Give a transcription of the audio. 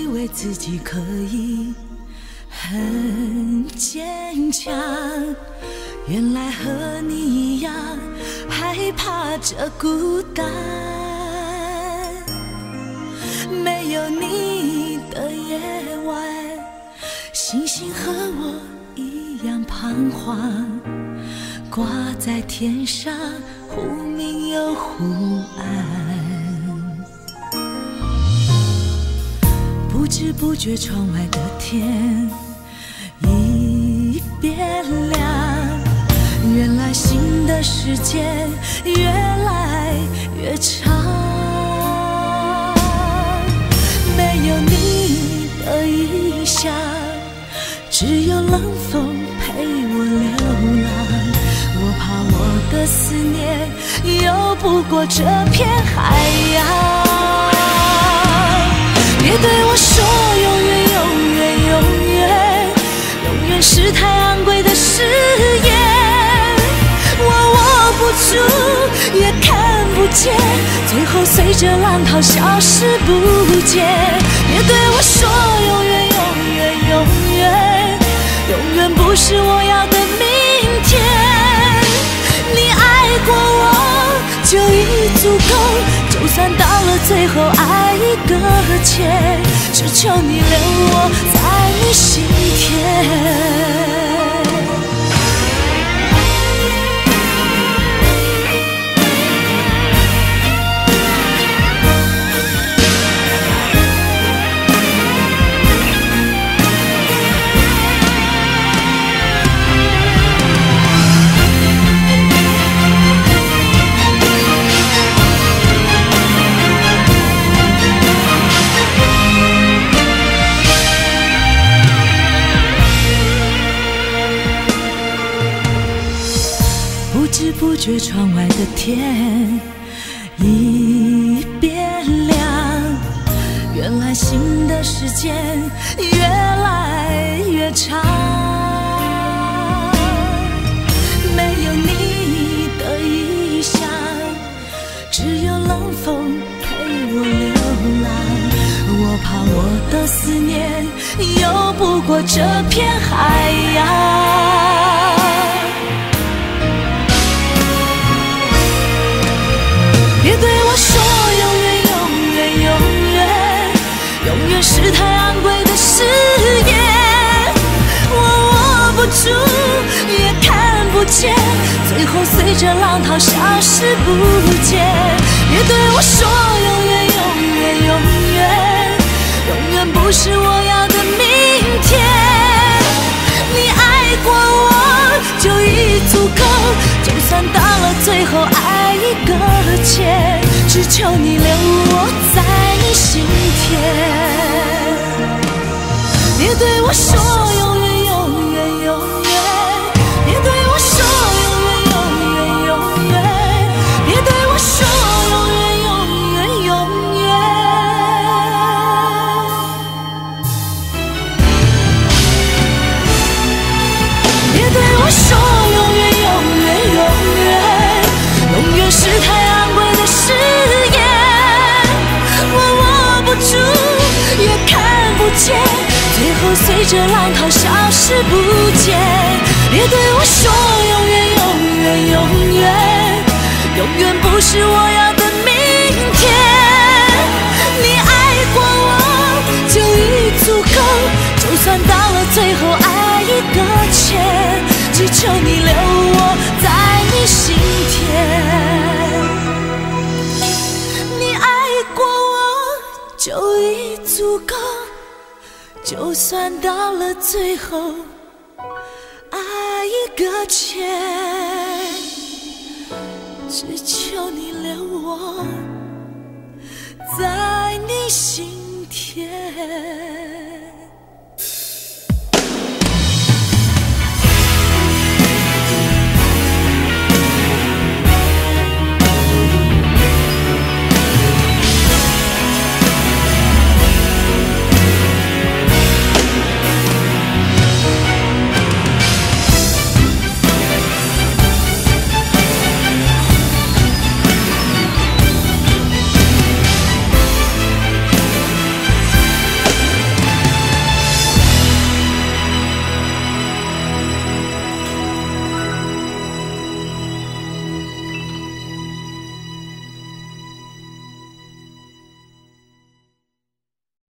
以为自己可以很坚强，原来和你一样害怕这孤单。没有你的夜晚，星星和我一样彷徨，挂在天上，忽明又忽暗。不知不觉，窗外的天已变亮。原来新的时间越来越长。没有你的异乡，只有冷风陪我流浪。我怕我的思念游不过这片海洋。别对我说永远，永远，永远，永远是太昂贵的誓言。我握不住，也看不见，最后随着浪涛消失不见。别对我说足够，就算到了最后爱已搁浅，只求你留我在你心田。不知不觉，窗外的天已变亮。原来新的时间越来越长。没有你的异乡，只有冷风陪我流浪。我怕我的思念游不过这片海洋。太昂贵的誓言。我握不住，也看不见，最后随着浪涛消失不见。别对我说永远，永远，永远，永远不是我要的明天。你爱过我就已足够，就算到了最后爱已搁浅，只求你留我在你心田。别对我说永远，消失不见。别对我说永远，永远，永远，永远不是我要的明天。你爱过我就已足够，就算到了最后爱已搁浅，只求你留我在你心田。你爱过我就已足够，就算到了最后爱已搁浅，只求你留我在你心田。